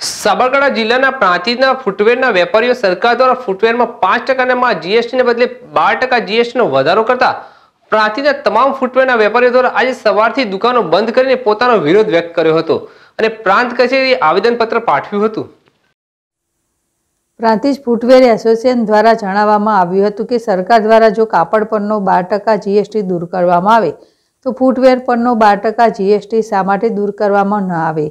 સાબરકાંઠા જિલ્લાના પ્રાંતિજના ફૂટવેરના વેપારીઓ સરકાર દ્વારા ફૂટવેરમાં પાંચ ટકાના જીએસટીને બદલે બાર ટકા જીએસટીનો વધારો કરતા પ્રાંતિજના તમામ ફૂટવેરના વેપારીઓ દ્વારા આજે સવારથી દુકાનો બંધ કરીને પોતાનો વિરોધ વ્યક્ત કર્યો હતો અને પ્રાંત કચેરીએ આવેદનપત્ર પાઠવ્યું હતું. પ્રાંતિજ ફૂટવેર એસોસિએશન દ્વારા જણાવવામાં આવ્યું હતું કે સરકાર દ્વારા જો કાપડ પરનો બાર ટકા જીએસટી દૂર કરવામાં આવે, તો ફૂટવેર પરનો બાર ટકા જીએસટી શા માટે દૂર કરવામાં ન આવે?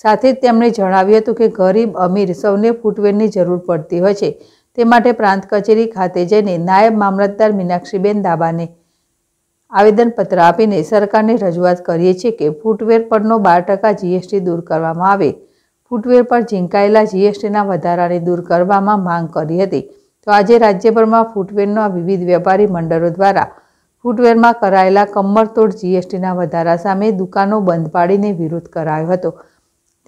સાથે જ તેમણે જણાવ્યું હતું કે ગરીબ અમીર સૌને ફૂટવેરની જરૂર પડતી હોય છે. તે માટે પ્રાંત કચેરી ખાતે જઈને નાયબ મામલતદાર મીનાક્ષીબેન દાબાને આવેદનપત્ર આપીને સરકારને રજૂઆત કરીએ છીએ કે ફૂટવેર પરનો બાર ટકા જીએસટી દૂર કરવામાં આવે. ફૂટવેર પર ઝીંકાયેલા જીએસટીના વધારાને દૂર કરવામાં માંગ કરી હતી. તો આજે રાજ્યભરમાં ફૂટવેરના વિવિધ વેપારી મંડળો દ્વારા ફૂટવેરમાં કરાયેલા કમરતોડ જીએસટીના વધારા સામે દુકાનો બંધ પાડીને વિરોધ કરાયો હતો.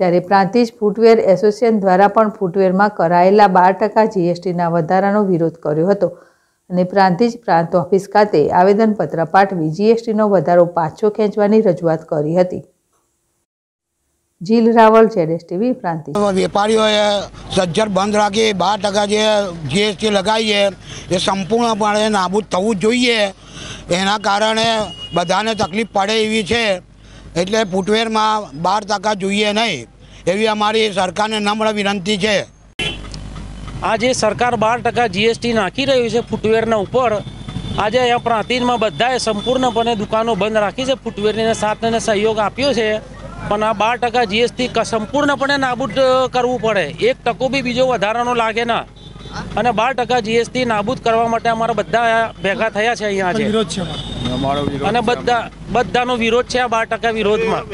ત્યારે પ્રાંતિજ ફૂટવેર એસોસિએશન દ્વારા પણ ફૂટવેરમાં કરાયેલા બાર ટકા જીએસટીના વધારાનો વિરોધ કર્યો હતો. અને પ્રાંતિજ પ્રાંત ઓફિસ ખાતે આવેદનપત્ર પાઠવી જીએસટીનો વધારો પાછો ખેંચવાની રજૂઆત કરી હતી. જીલ રાવલ, જેડેશ ટીવી, પ્રાંતિજ. વેપારીઓએ સજ્જર બંધ રાખી બાર ટકા જે જીએસટી લગાવીએ એ સંપૂર્ણપણે નાબૂદ થવું જોઈએ. એના કારણે બધાને તકલીફ પડે એવી છે. એટલે ફૂટવેરમાં બાર ટકા જોઈએ નહીં. એવી અમારી સરકારને નમ્ર વિનંતી છે. આજે સરકાર બાર ટકા જીએસટી નાખી રહ્યું છે ફૂટવેરના ઉપર. આજે અહીંયા પ્રાંતિજમાં બધાએ સંપૂર્ણપણે દુકાનો બંધ રાખી છે. ફૂટવેરને સાથને સહયોગ આપ્યો છે. પણ આ બાર ટકા જીએસટી સંપૂર્ણપણે નાબૂદ કરવું પડે. એક ટકો બી બીજો વધારાનો લાગે ના. અને બાર ટકા જીએસટી નાબૂદ કરવા માટે અમારા બધા ભેગા થયા છે અહીંયા આજે. અને બધા બધાનો વિરોધ છે આ બાર ટકા વિરોધમાં.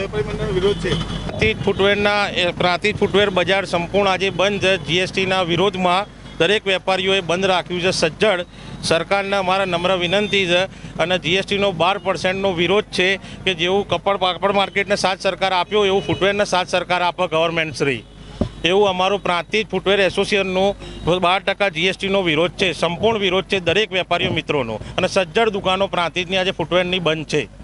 પ્રાંતિજ ફૂટવેરના પ્રાંતિજ ફૂટવેર બજાર સંપૂર્ણ આજે બંધ છે. જીએસટીના વિરોધમાં દરેક વેપારીઓએ બંધ રાખ્યું છે. સજ્જડ સરકારના મારા નમ્ર વિનંતી છે અને જીએસટીનો બાર પર્સન્ટનો વિરોધ છે કે જેવું કપડ કાપડ માર્કેટને સાથ સરકાર આપ્યો એવું ફૂટવેરને સાથ સરકાર આપે ગવર્મેન્ટ શ્રી. એવું અમારું પ્રાંતિજ ફૂટવેર એસોસિએશનનું બાર ટકા જીએસટીનો વિરોધ છે. સંપૂર્ણ વિરોધ છે દરેક વેપારીઓ મિત્રોનો. અને સજ્જડ દુકાનો પ્રાંતિજની આજે ફૂટવેરની બંધ છે.